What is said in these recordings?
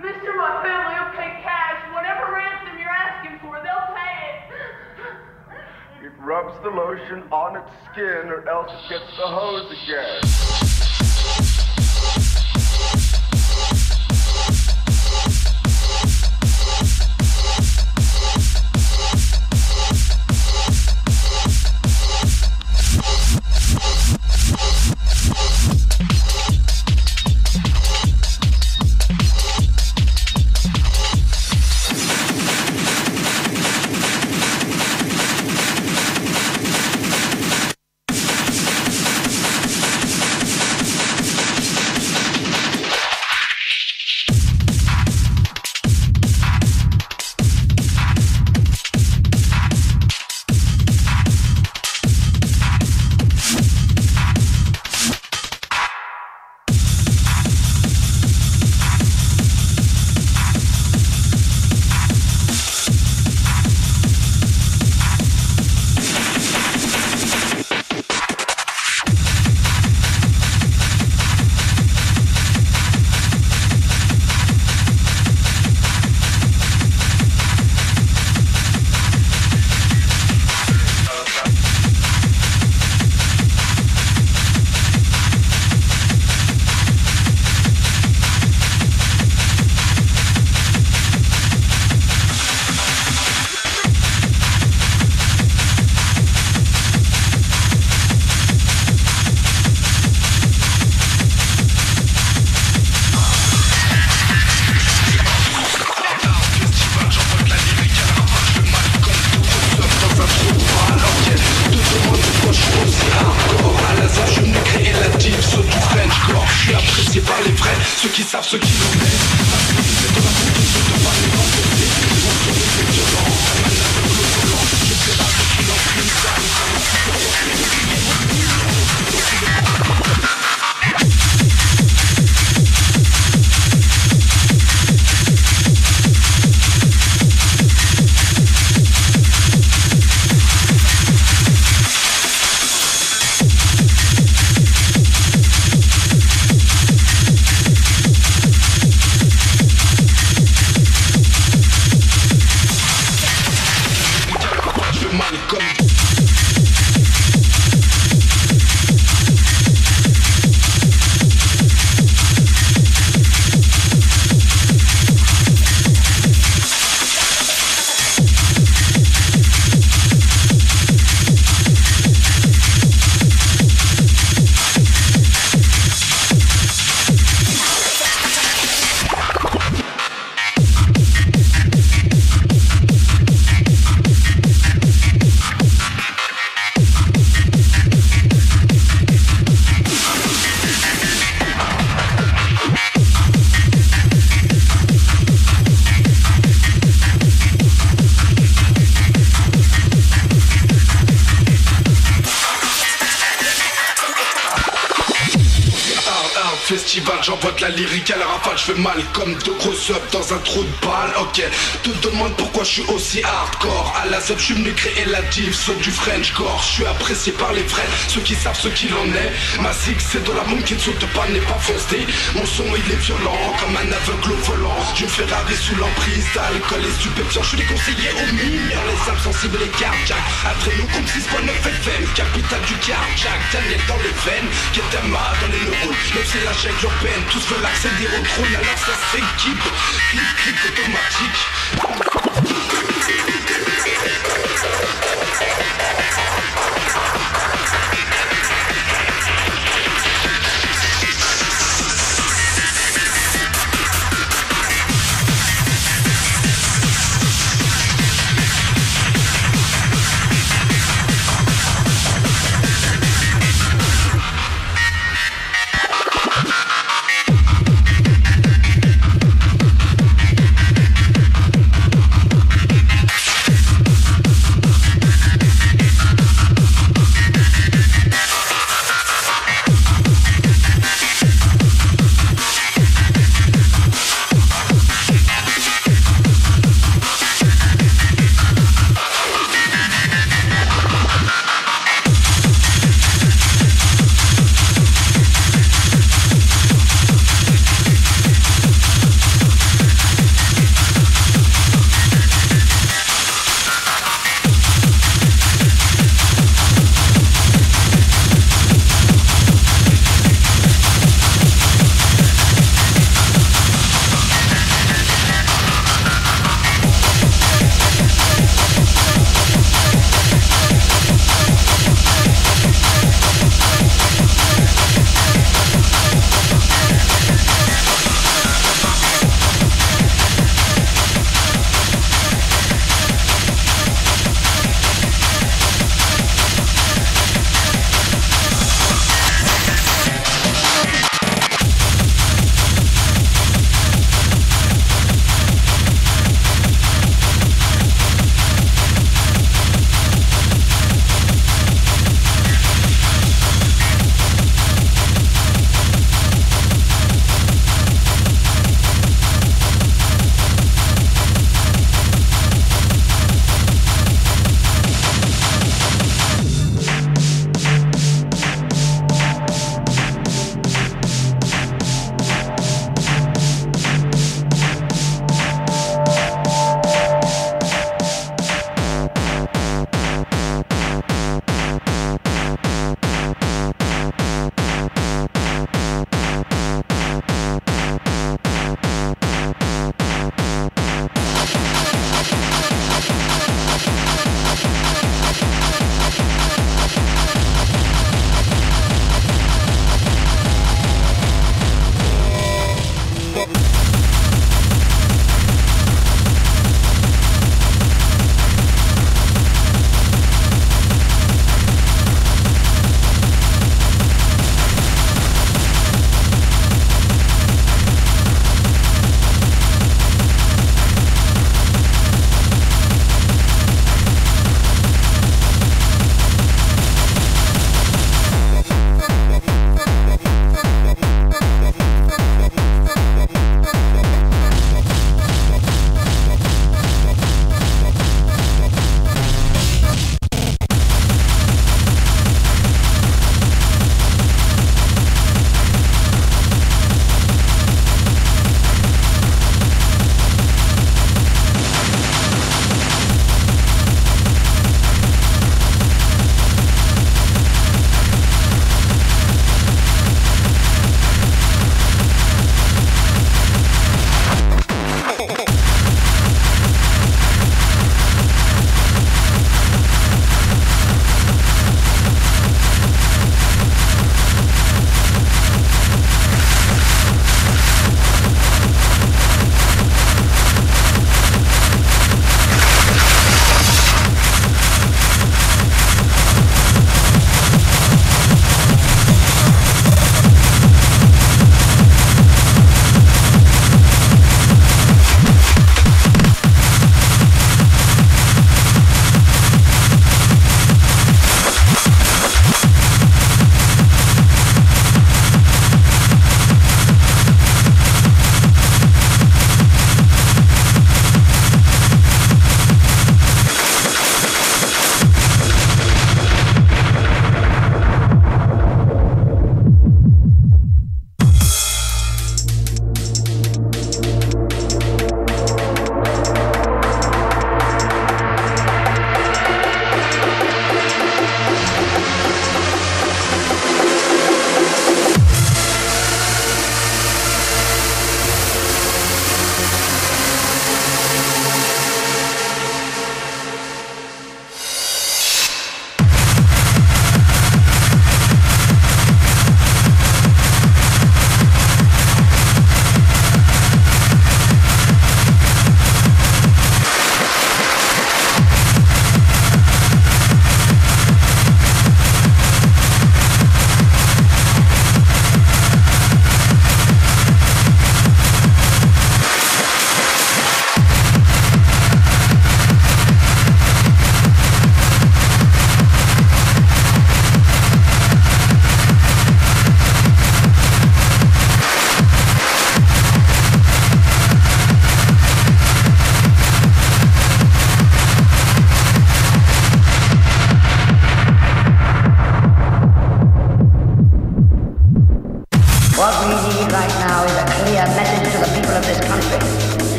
Mister, my family will pay cash. Whatever ransom you're asking for, they'll pay it. It rubs the lotion on its skin or else it gets the hose again. Fais mal comme deux gros dans un trou de balle, ok. Te demande pourquoi je suis aussi hardcore. À la sub, je suis venu créer la div, sauf du French core Je suis apprécié par les vrais, ceux qui savent ce qu'il en est. Ma zig c'est de la monde qui ne saute pas, n'est pas foncé. Mon son il est violent, comme un aveugle au volant. Je Ferrari sous l'emprise d'alcool et stupéfiants Je suis les conseillers aux mineurs, les âmes sensibles et cardiaques. Après nous comme 6.9 FM, capitale du cardiaque Daniel dans les veines, Ketama dans les neurones. Même c'est la chaîne urbaine, tous veulent accéder au trône alors ça s'équipe Clic clic automatique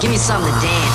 Give me something to dance.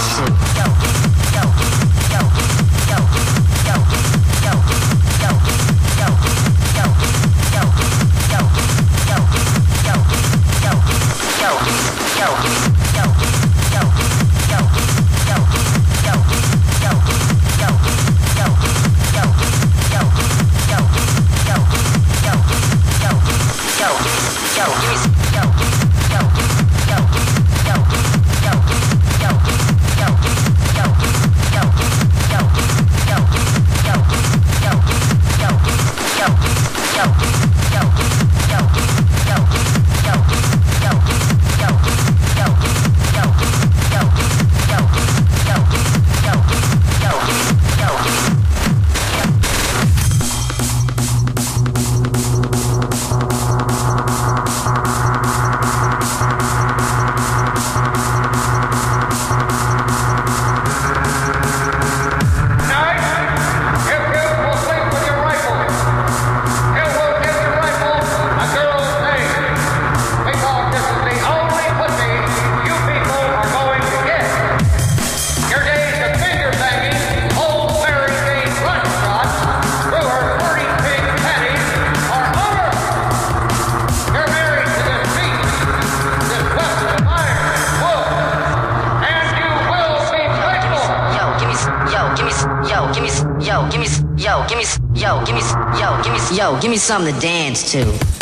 me something to dance to.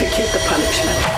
execute the punishment.